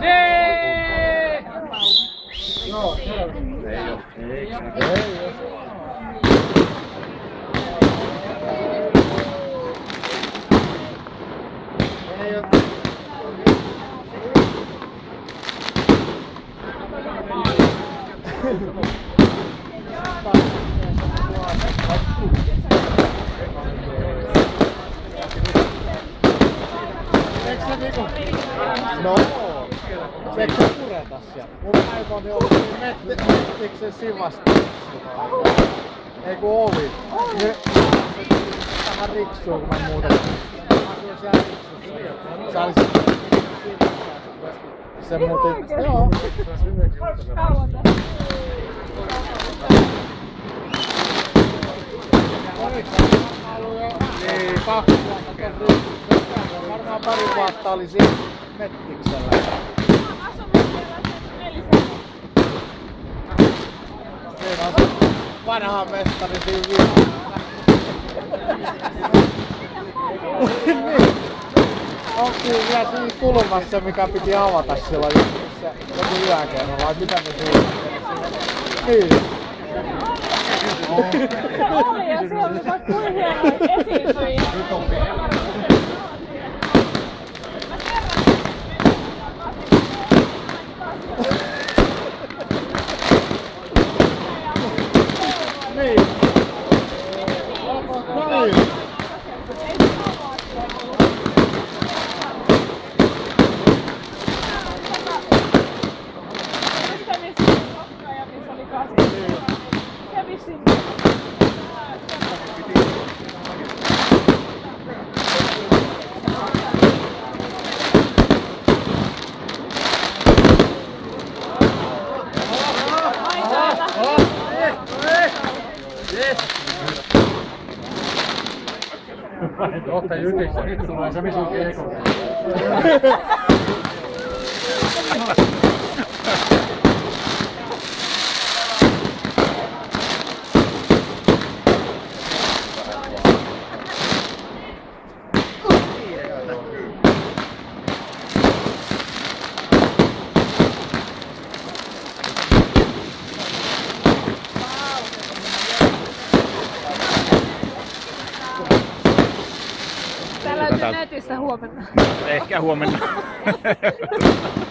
Hey! No. Check. Pureta sieltä? Mun oli siinä metti, mettiksen sivasta. Ei ku ovi. Se vähän riksuu, kun mä muutan. Siellä riksussa. Se oli muutti... Joo. Kauan tässä. Niin, kaksi vuotta? Varmaan pari vuotta oli siinä mettiksellä. Siinä on se vanha mestari siinä niin. On kyllä vielä siinä kulmassa, mikä piti avata silloin joku yökerralla, vai mitä me suunnittelemme. Niin. Se oli ja se oli vaikka kuin hieno esiintyjä. Ott előtt, és szóval semmi sok gyerek. Netistä huomenna. Ehkä huomenna.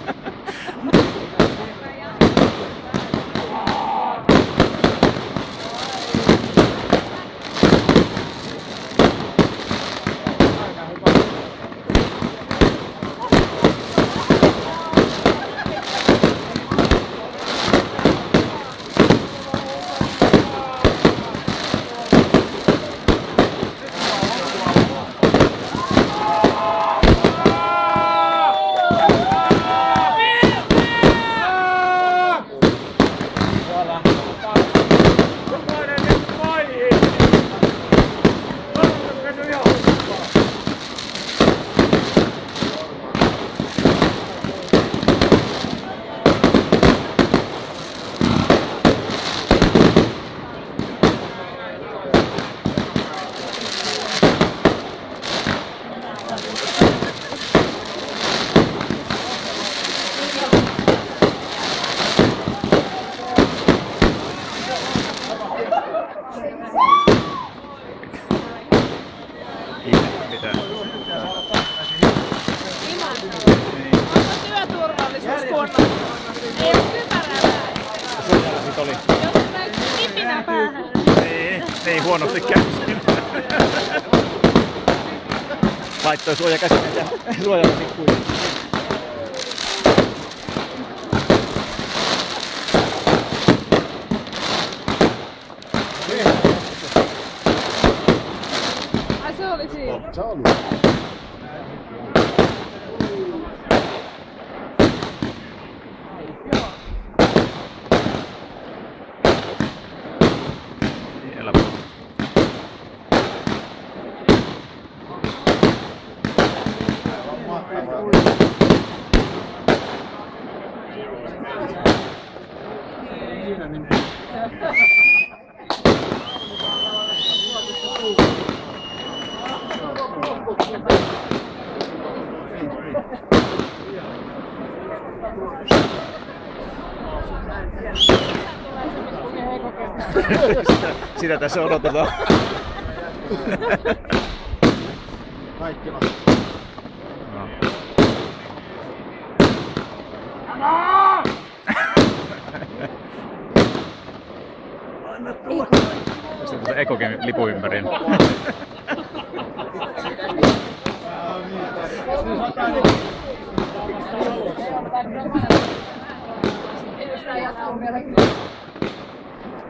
Onko työturvallisuus kunnossa? Ei oo kypärää päässä. Suojalla sit oli. Jos tulee kipinä päähän. Ei, ei huonosti käy. Laittoi suojakäsineet ja suojalasit kuitenkin. Ciao Luci! Ciao Luci! Yeah. sitä, tässä odotetaan. Kaikki on. No. Sitten se Ekokin lipu ympäri.